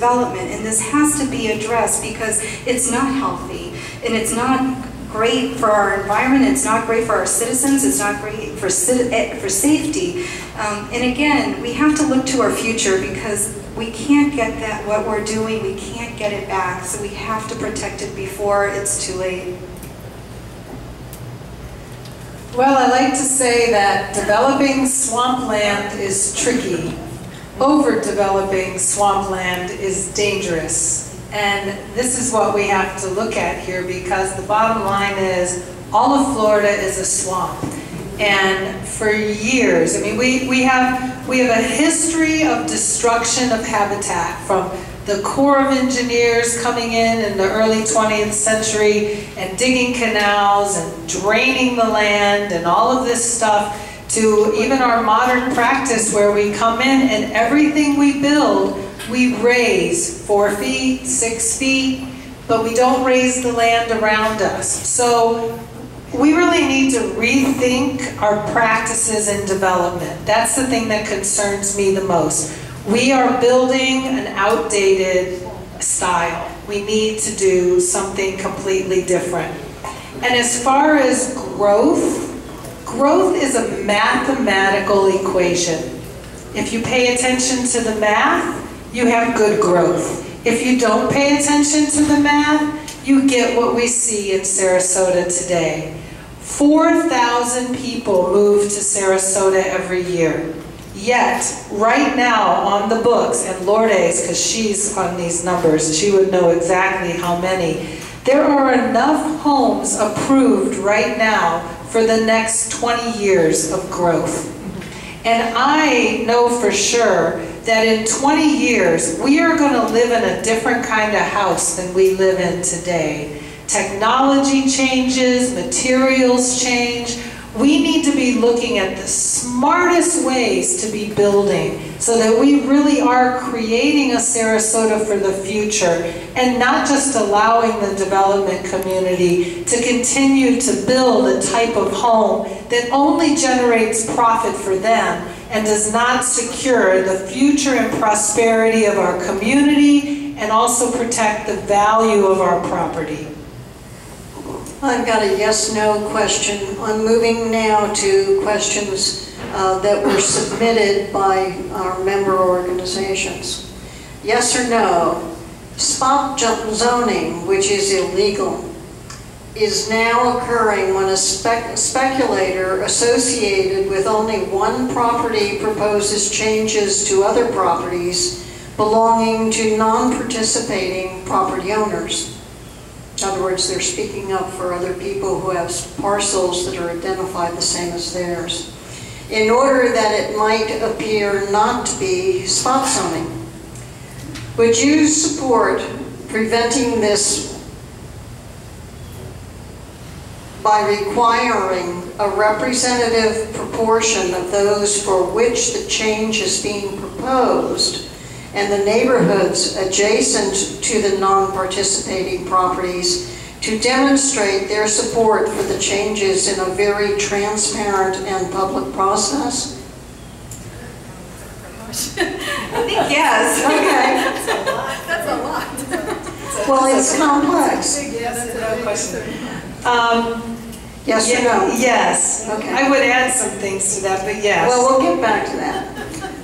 development, and this has to be addressed because it's not healthy, and it's not great for our environment, it's not great for our citizens, it's not great for, eh, for safety. Um, and again, we have to look to our future because we can't get that, what we're doing, we can't get it back, so we have to protect it before it's too late. Well, I like to say that developing swampland is tricky. Overdeveloping swampland is dangerous. And this is what we have to look at here because the bottom line is all of Florida is a swamp. And for years, I mean, we, we, have, we have a history of destruction of habitat from the Corps of Engineers coming in in the early 20th century and digging canals and draining the land and all of this stuff to even our modern practice where we come in and everything we build we raise four feet, six feet, but we don't raise the land around us. So we really need to rethink our practices in development. That's the thing that concerns me the most. We are building an outdated style. We need to do something completely different. And as far as growth, growth is a mathematical equation. If you pay attention to the math, you have good growth. If you don't pay attention to the math, you get what we see in Sarasota today. 4,000 people move to Sarasota every year. Yet, right now on the books, and Lourdes, because she's on these numbers, she would know exactly how many, there are enough homes approved right now for the next 20 years of growth. And I know for sure that in 20 years, we are going to live in a different kind of house than we live in today. Technology changes, materials change. We need to be looking at the smartest ways to be building so that we really are creating a Sarasota for the future and not just allowing the development community to continue to build a type of home that only generates profit for them and does not secure the future and prosperity of our community and also protect the value of our property. I've got a yes-no question. I'm moving now to questions uh, that were submitted by our member organizations. Yes or no, spot jump zoning, which is illegal, is now occurring when a spec speculator associated with only one property proposes changes to other properties belonging to non-participating property owners. In other words, they're speaking up for other people who have parcels that are identified the same as theirs in order that it might appear not to be spot zoning. Would you support preventing this by requiring a representative proportion of those for which the change is being proposed and the neighborhoods adjacent to the non-participating properties to demonstrate their support for the changes in a very transparent and public process? I think yes. Okay. That's a lot. That's a lot. Well, it's complex. Yes, no question. Um, yes or no? Yes. Okay. I would add some things to that, but yes. Well, we'll get back to that.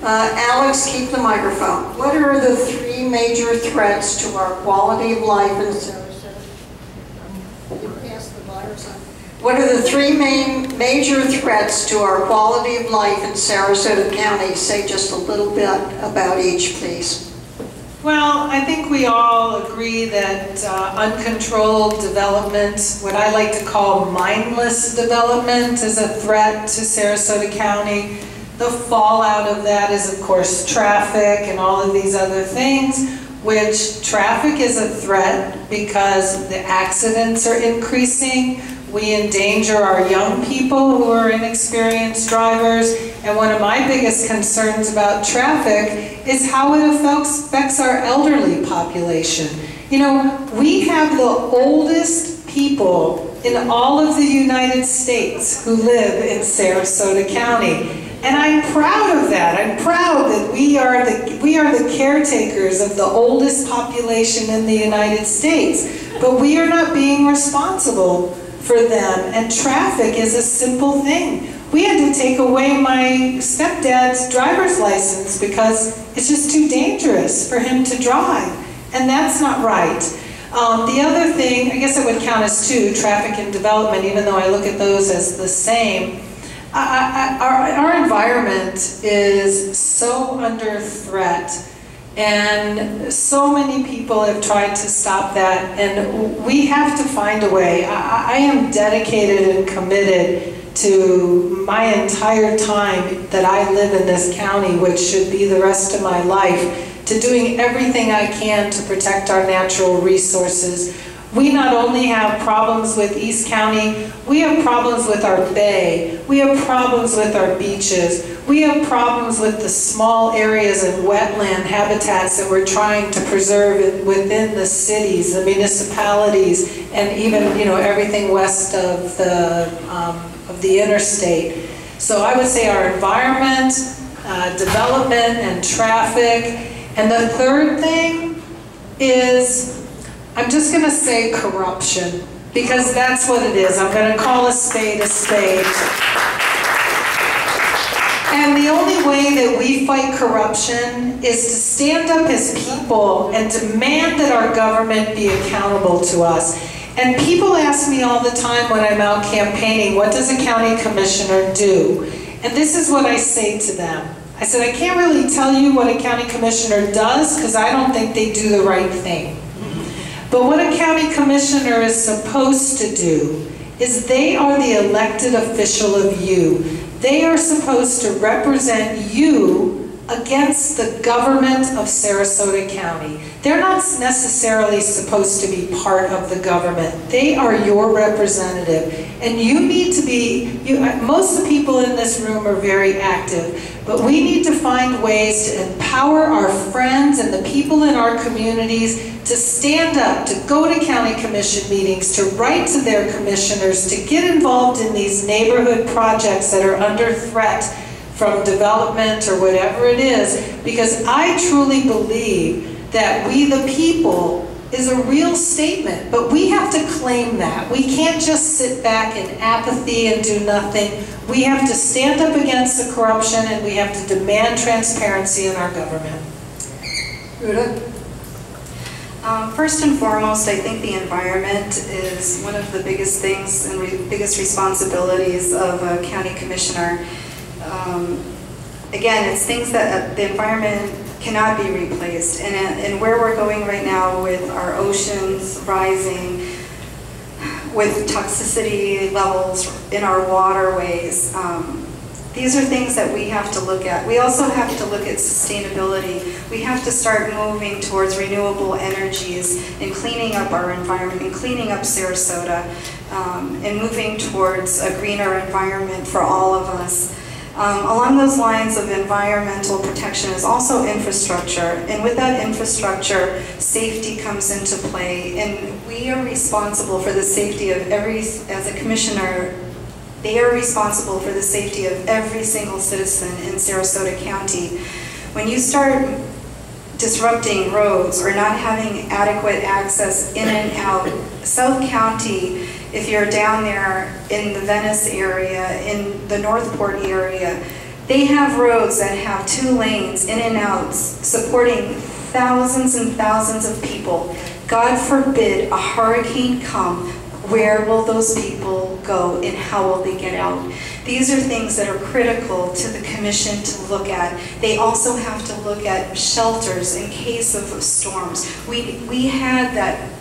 Uh, Alex, keep the microphone. What are the three major threats to our quality of life in Sarasota? What are the three main major threats to our quality of life in Sarasota County? Say just a little bit about each, please. Well, I think we all agree that uh, uncontrolled development, what I like to call mindless development, is a threat to Sarasota County. The fallout of that is, of course, traffic and all of these other things, which traffic is a threat because the accidents are increasing. We endanger our young people who are inexperienced drivers. And one of my biggest concerns about traffic is how it affects our elderly population. You know, we have the oldest people in all of the United States who live in Sarasota County. And I'm proud of that. I'm proud that we are the, we are the caretakers of the oldest population in the United States. But we are not being responsible for them. And traffic is a simple thing. We had to take away my stepdad's driver's license because it's just too dangerous for him to drive. And that's not right. Um, the other thing, I guess it would count as two, traffic and development, even though I look at those as the same. Our, our environment is so under threat and so many people have tried to stop that, and we have to find a way. I, I, am dedicated and committed to my entire time that I live in this county, which should be the rest of my life, to doing everything I can to protect our natural resources. We not only have problems with East County, we have problems with our bay, we have problems with our beaches, we have problems with the small areas of wetland habitats that we're trying to preserve within the cities, the municipalities, and even you know everything west of the um, of the interstate. So I would say our environment, uh, development, and traffic. And the third thing is, I'm just going to say corruption because that's what it is. I'm going to call a spade a spade. And the only way that we fight corruption is to stand up as people and demand that our government be accountable to us. And people ask me all the time when I'm out campaigning, what does a county commissioner do? And this is what I say to them. I said, I can't really tell you what a county commissioner does because I don't think they do the right thing. But what a county commissioner is supposed to do is they are the elected official of you. They are supposed to represent you against the government of Sarasota County. They're not necessarily supposed to be part of the government. They are your representative. And you need to be, you, uh, most of the people in this room are very active, but we need to find ways to empower our friends and the people in our communities to stand up, to go to county commission meetings, to write to their commissioners, to get involved in these neighborhood projects that are under threat from development or whatever it is, because I truly believe that we the people is a real statement, but we have to claim that. We can't just sit back in apathy and do nothing. We have to stand up against the corruption and we have to demand transparency in our government. Ruta? Um, first and foremost, I think the environment is one of the biggest things and re biggest responsibilities of a county commissioner um, again, it's things that uh, the environment cannot be replaced. And, uh, and where we're going right now with our oceans rising, with toxicity levels in our waterways, um, these are things that we have to look at. We also have to look at sustainability. We have to start moving towards renewable energies and cleaning up our environment and cleaning up Sarasota um, and moving towards a greener environment for all of us. Um, along those lines of environmental protection is also infrastructure, and with that infrastructure, safety comes into play, and we are responsible for the safety of every, as a commissioner, they are responsible for the safety of every single citizen in Sarasota County. When you start disrupting roads or not having adequate access in and out, South County if you're down there in the Venice area, in the North Port area, they have roads that have two lanes in and out supporting thousands and thousands of people. God forbid a hurricane come, where will those people go and how will they get out? These are things that are critical to the commission to look at. They also have to look at shelters in case of storms. We, we had that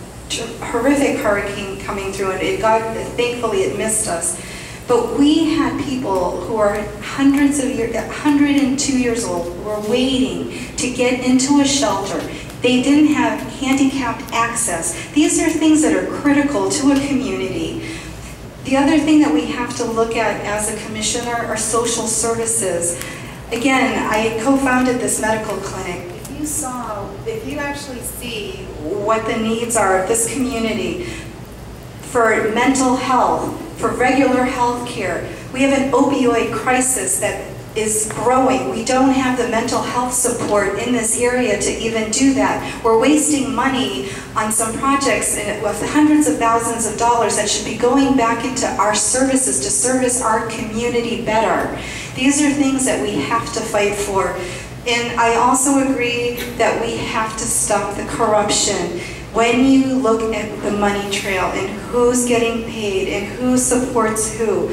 horrific hurricane coming through and it got, thankfully it missed us. But we had people who are hundreds of years, 102 years old, were waiting to get into a shelter. They didn't have handicapped access. These are things that are critical to a community. The other thing that we have to look at as a commissioner are social services. Again, I co-founded this medical clinic. Saw, if you actually see what the needs are of this community for mental health, for regular health care. We have an opioid crisis that is growing. We don't have the mental health support in this area to even do that. We're wasting money on some projects with hundreds of thousands of dollars that should be going back into our services to service our community better. These are things that we have to fight for. And I also agree that we have to stop the corruption. When you look at the money trail and who's getting paid and who supports who,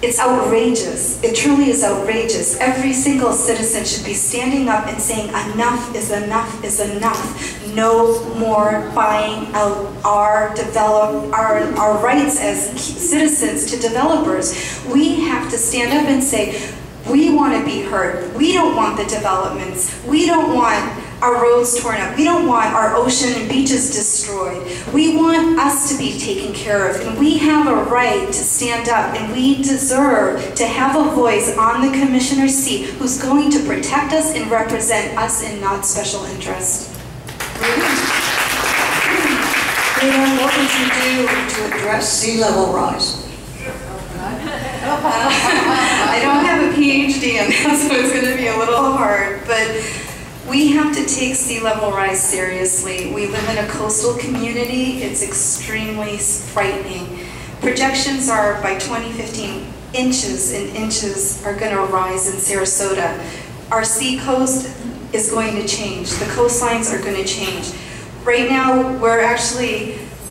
it's outrageous. It truly is outrageous. Every single citizen should be standing up and saying, enough is enough is enough. No more buying out our develop, our, our rights as citizens to developers. We have to stand up and say, we want to be heard. We don't want the developments. We don't want our roads torn up. We don't want our ocean and beaches destroyed. We want us to be taken care of. And we have a right to stand up and we deserve to have a voice on the commissioner's seat who's going to protect us and represent us in not special interest. What would you do to address sea level rise? I don't have a PhD in that, so it's going to be a little hard, but we have to take sea level rise seriously. We live in a coastal community. It's extremely frightening. Projections are by 2015, inches and inches are going to rise in Sarasota. Our sea coast is going to change. The coastlines are going to change. Right now, we're actually